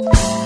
you